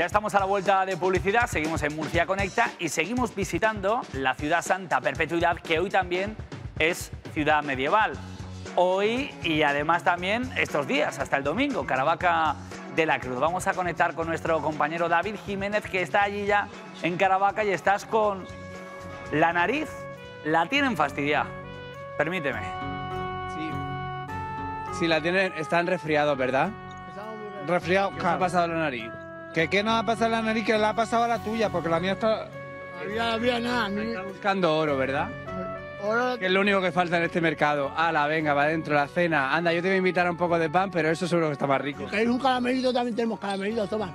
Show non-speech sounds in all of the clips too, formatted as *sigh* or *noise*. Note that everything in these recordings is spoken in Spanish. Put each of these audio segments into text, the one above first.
Ya estamos a la vuelta de publicidad, seguimos en Murcia Conecta y seguimos visitando la ciudad santa Perpetuidad, que hoy también es ciudad medieval. Hoy y además también estos días, hasta el domingo, Caravaca de la Cruz. Vamos a conectar con nuestro compañero David Jiménez, que está allí ya en Caravaca y estás con la nariz. La tienen fastidiada. Permíteme. Sí. Sí, la tienen, están resfriados, ¿verdad? Resfriado, ¿Qué ha pasado la nariz? ¿Que qué nos ha pasado la nariz? Que le ha pasado a la tuya, porque la mía está... Había, no había nada. ni- Está buscando oro, ¿verdad? Ahora Que es lo único que falta en este mercado. Ala, venga, va adentro la cena. Anda, yo te voy a invitar a un poco de pan, pero eso seguro que está más rico. ¿Queréis un caramelito? También tenemos caramelito, toma.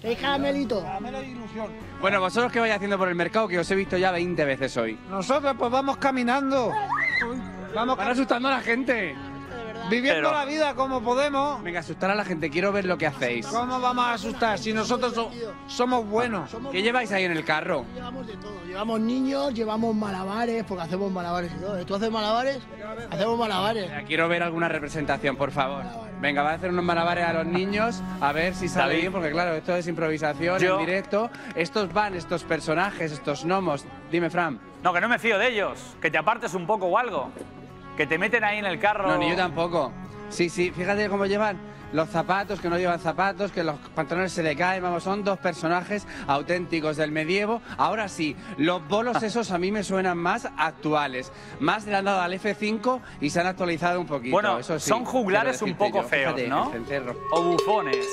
¿Queréis caramelito? Caramelo de ilusión. Bueno, vosotros que vais haciendo por el mercado, que os he visto ya 20 veces hoy. Nosotros pues vamos caminando. Vamos Van asustando a la gente. Viviendo Pero- la vida como podemos. Venga, asustar a la gente, quiero ver lo que hacéis. ¿Cómo vamos a asustar si nosotros so- somos buenos? ¿Qué lleváis ahí en el carro? Llevamos de todo. Llevamos niños, llevamos malabares, porque hacemos malabares y todo. ¿Tú haces malabares? Hacemos malabares. Venga, Quiero ver alguna representación, por favor. Venga, va a hacer unos malabares a los niños, a ver si sale David. bien, porque claro, esto es improvisación Yo- en directo. Estos van, estos personajes, estos gnomos. Dime, Fran. No, que no me fío de ellos. Que te apartes un poco o algo. Que te meten ahí en el carro. No, ni yo tampoco. Sí, sí, fíjate cómo llevan los zapatos, que no llevan zapatos, que los pantalones se le caen, vamos, son dos personajes auténticos del medievo. Ahora sí, los bolos *laughs* esos a mí me suenan más actuales. Más le han dado al F5 y se han actualizado un poquito. Bueno, eso sí, son juglares un poco yo. feos, Fíjate, ¿no? O bufones.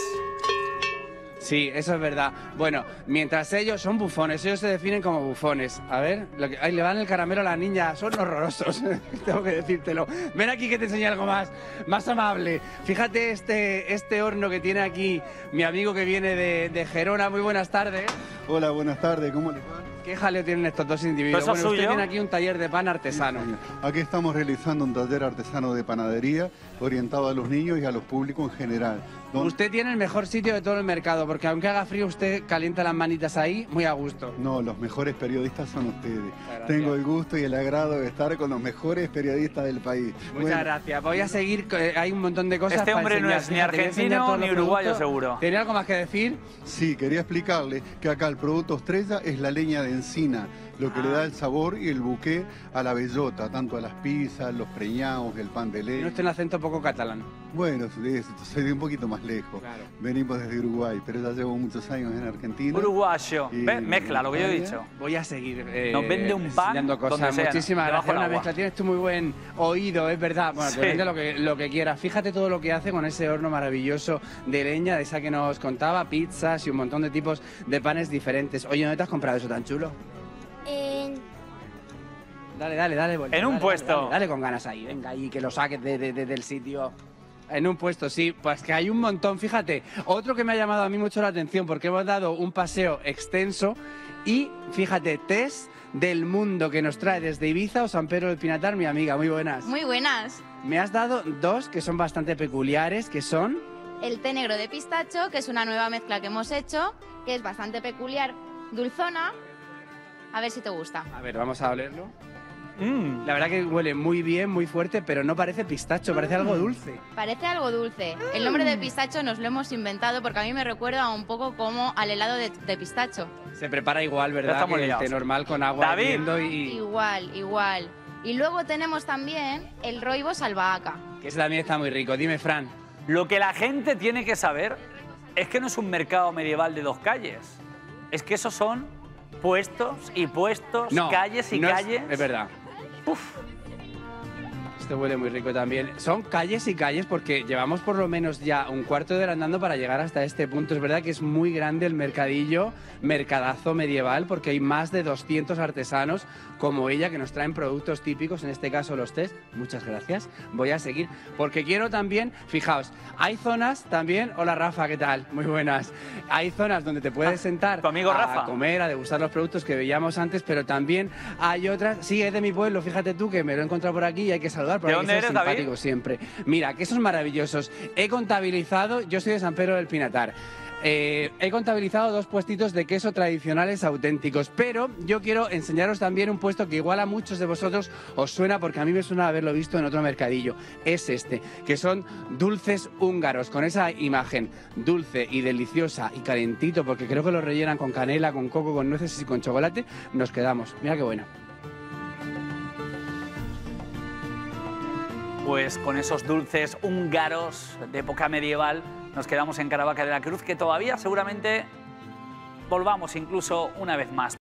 Sí, eso es verdad. Bueno, mientras ellos son bufones, ellos se definen como bufones. A ver, lo que, ay, le van el caramelo a la niña, son horrorosos, *laughs* tengo que decírtelo. Ven aquí que te enseñe algo más, más amable. Fíjate este, este horno que tiene aquí mi amigo que viene de, de Gerona. Muy buenas tardes. Hola, buenas tardes, ¿cómo les va? ¿Qué jaleo tienen estos dos individuos? ¿Eso es Bueno, usted tiene aquí un taller de pan artesano. Aquí estamos realizando un taller artesano de panadería orientado a los niños y a los públicos en general. Don- Usted tiene el mejor sitio de todo el mercado, porque aunque haga frío, usted calienta las manitas ahí muy a gusto. No, los mejores periodistas son ustedes. gracias. Tengo el gusto y el agrado de estar con los mejores periodistas del país. Muchas Bueno, gracias. Voy a seguir, eh, hay un montón de cosas Este para hombre no enseñar. es ni argentino ni uruguayo, productos. seguro. ¿Tiene algo más que decir? Sí, quería explicarle que acá el producto estrella es la leña de encina, lo que le Ah. da el sabor y el buque a la bellota, tanto a las pizzas, los preñados, el pan de leche. usted un acento poco catalán. Bueno, soy de un poquito más lejos. Claro. Venimos desde Uruguay, pero ya llevo muchos años en Argentina. Uruguayo. Mezcla lo que yo he dicho. Voy a seguir eh, Nos vende un pan cosas. donde sea, Muchísimas gracias. del Una agua. mezcla. Tienes tú muy buen oído, es verdad. Bueno, Sí. lo que, lo que quieras. Fíjate todo lo que hace con ese horno maravilloso de leña, de esa que nos contaba, pizzas y un montón de tipos de panes diferentes. Oye, ¿dónde te has comprado eso tan chulo? Dale, dale, dale. vuelta, En un dale, puesto. Dale, dale con ganas ahí, venga ahí, que lo saques de- de- de- del sitio. En un puesto, sí, pues que hay un montón. Fíjate, otro que me ha llamado a mí mucho la atención porque hemos dado un paseo extenso y fíjate, test del mundo que nos trae desde Ibiza o San Pedro del Pinatar, mi amiga, muy buenas. Muy buenas. Me has dado dos que son bastante peculiares, que son... El té negro de pistacho, que es una nueva mezcla que hemos hecho, que es bastante peculiar, dulzona. A ver si te gusta. A ver, vamos a olerlo. Mm. La verdad que huele muy bien, muy fuerte, pero no parece pistacho, parece algo dulce. Parece algo dulce. El nombre de pistacho nos lo hemos inventado porque a mí me recuerda un poco como al helado de, de pistacho. Se prepara igual, ¿verdad? estamos Que el té normal con agua David. hirviendo y... Igual, igual. Y luego tenemos también el roibos albahaca. Que ese también está muy rico. Dime, Fran. Lo que la gente tiene que saber es que no es un mercado medieval de dos calles. Es que esos son puestos y puestos, No, calles y no es- calles. Es, verdad. Poof. Esto huele muy rico también. Son calles y calles porque llevamos por lo menos ya un cuarto de hora andando para llegar hasta este punto. Es verdad que es muy grande el mercadillo, mercadazo medieval, porque hay más de 200 artesanos como ella que nos traen productos típicos, en este caso los test. Muchas gracias. Voy a seguir porque quiero también, fijaos, hay zonas también. Hola Rafa, ¿qué tal? Muy buenas. Hay zonas donde te puedes sentar Ah, tu amigo a Rafa. comer, a degustar los productos que veíamos antes, pero también hay otras. Sí, es de mi pueblo, fíjate tú que me lo he encontrado por aquí y hay que saludar, porque ¿De hay que dónde eres, David? simpático siempre. Mira, quesos maravillosos. He contabilizado, yo soy de San Pedro del Pinatar. Eh, he contabilizado dos puestitos de queso tradicionales auténticos, pero yo quiero enseñaros también un puesto que igual a muchos de vosotros os suena porque a mí me suena haberlo visto en otro mercadillo. Es este, que son dulces húngaros, con esa imagen dulce y deliciosa y calentito, porque creo que lo rellenan con canela, con coco, con nueces y con chocolate. Nos quedamos. Mira qué bueno. Pues con esos dulces húngaros de época medieval nos quedamos en Caravaca de la Cruz, que todavía seguramente volvamos incluso una vez más.